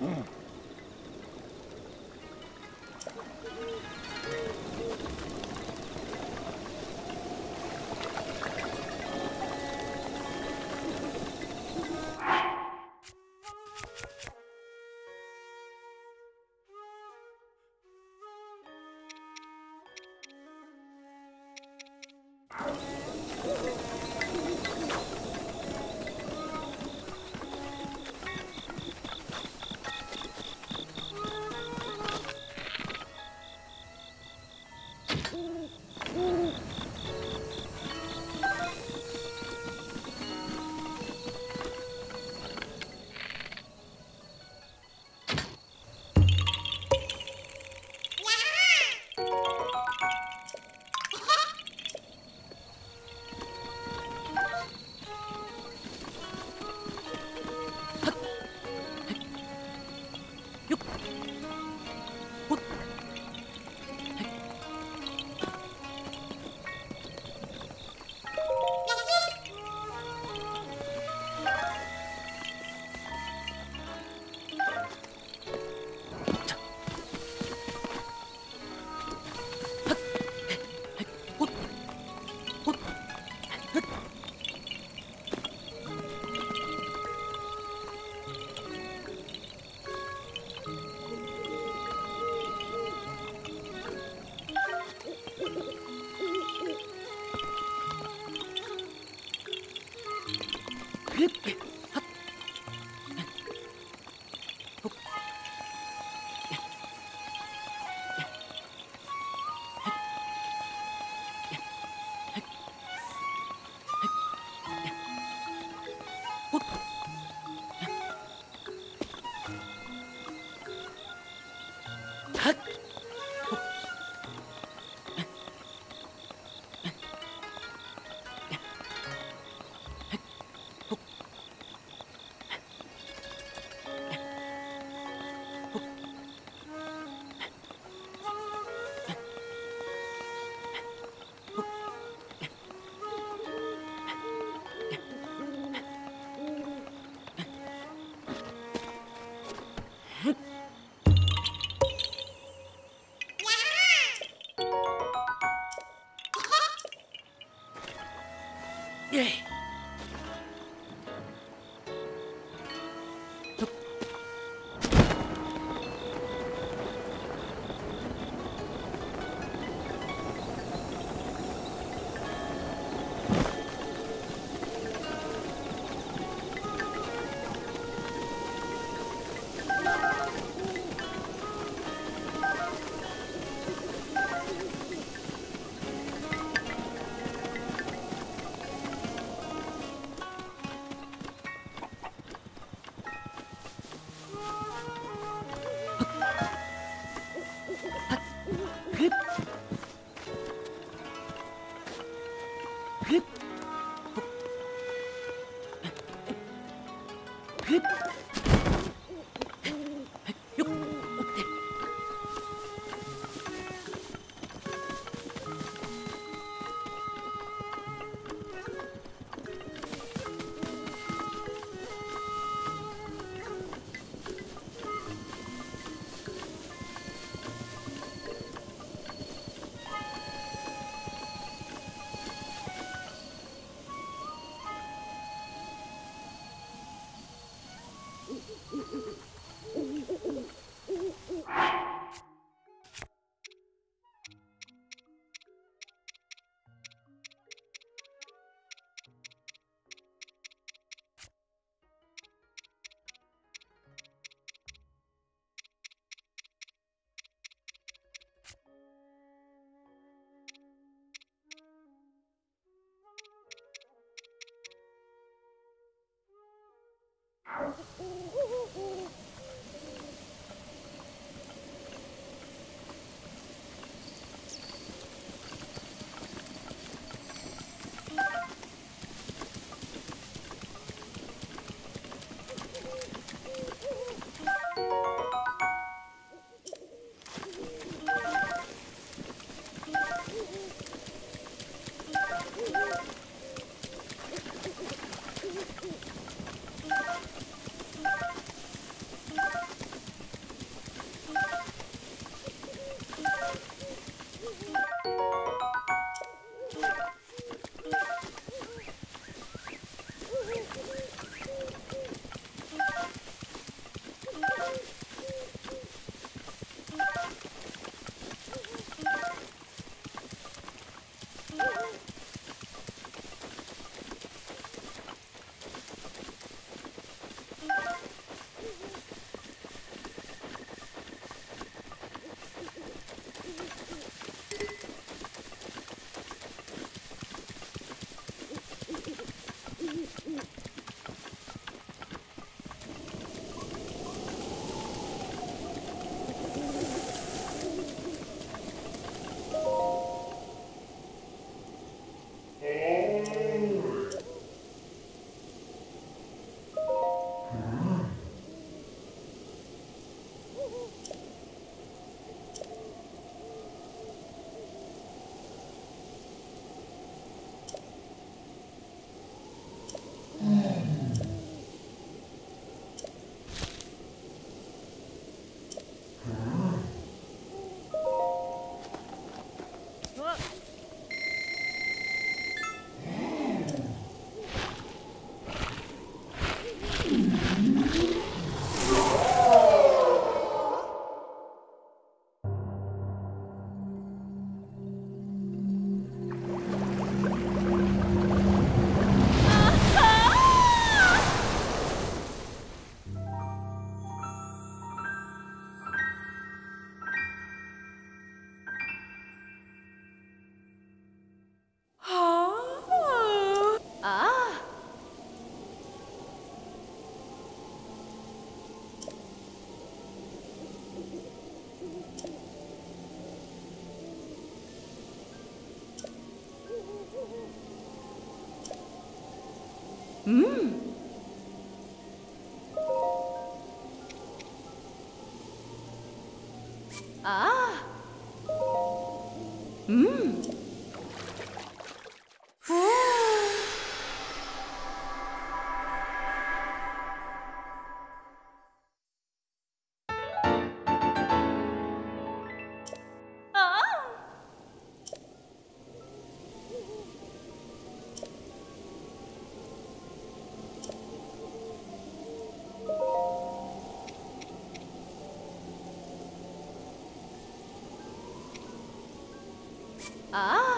Mm. 我嗯。啊。